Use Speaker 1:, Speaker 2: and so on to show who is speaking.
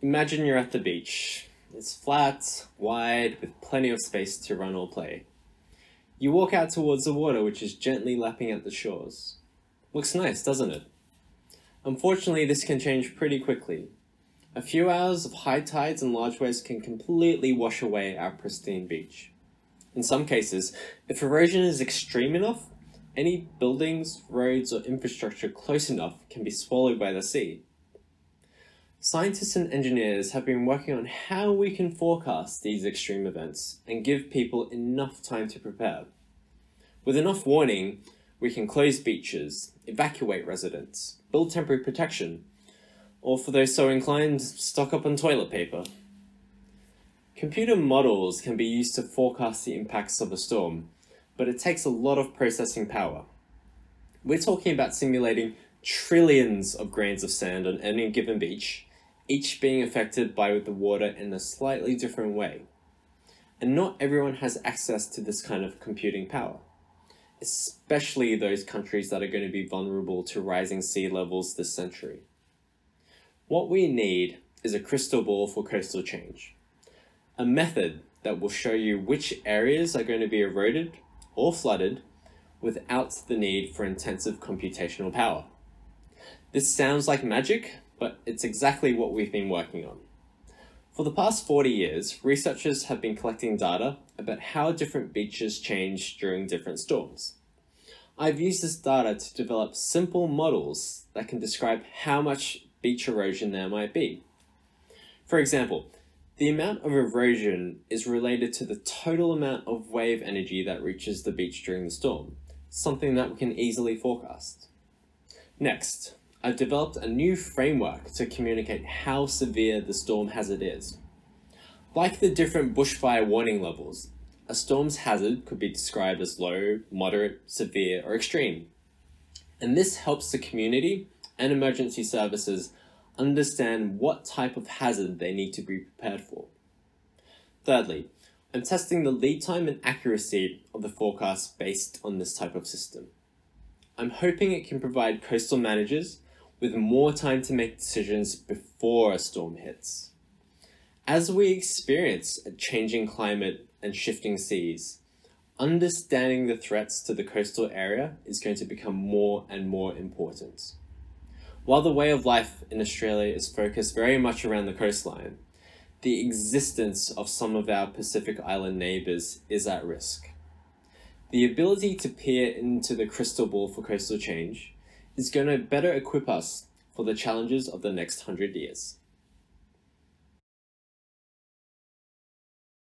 Speaker 1: Imagine you're at the beach. It's flat, wide, with plenty of space to run or play. You walk out towards the water, which is gently lapping at the shores. Looks nice, doesn't it? Unfortunately, this can change pretty quickly. A few hours of high tides and large waves can completely wash away our pristine beach. In some cases, if erosion is extreme enough, any buildings, roads, or infrastructure close enough can be swallowed by the sea. Scientists and engineers have been working on how we can forecast these extreme events and give people enough time to prepare. With enough warning, we can close beaches, evacuate residents, build temporary protection, or for those so inclined, stock up on toilet paper. Computer models can be used to forecast the impacts of a storm, but it takes a lot of processing power. We're talking about simulating trillions of grains of sand on any given beach, each being affected by the water in a slightly different way. And not everyone has access to this kind of computing power, especially those countries that are going to be vulnerable to rising sea levels this century. What we need is a crystal ball for coastal change, a method that will show you which areas are going to be eroded or flooded without the need for intensive computational power. This sounds like magic, but it's exactly what we've been working on. For the past 40 years, researchers have been collecting data about how different beaches change during different storms. I've used this data to develop simple models that can describe how much beach erosion there might be. For example, the amount of erosion is related to the total amount of wave energy that reaches the beach during the storm, something that we can easily forecast. Next, I've developed a new framework to communicate how severe the storm hazard is. Like the different bushfire warning levels, a storm's hazard could be described as low, moderate, severe, or extreme. And this helps the community and emergency services understand what type of hazard they need to be prepared for. Thirdly, I'm testing the lead time and accuracy of the forecast based on this type of system. I'm hoping it can provide coastal managers with more time to make decisions before a storm hits. As we experience a changing climate and shifting seas, understanding the threats to the coastal area is going to become more and more important. While the way of life in Australia is focused very much around the coastline, the existence of some of our Pacific Island neighbours is at risk. The ability to peer into the crystal ball for coastal change is going to better equip us for the challenges of the next hundred years.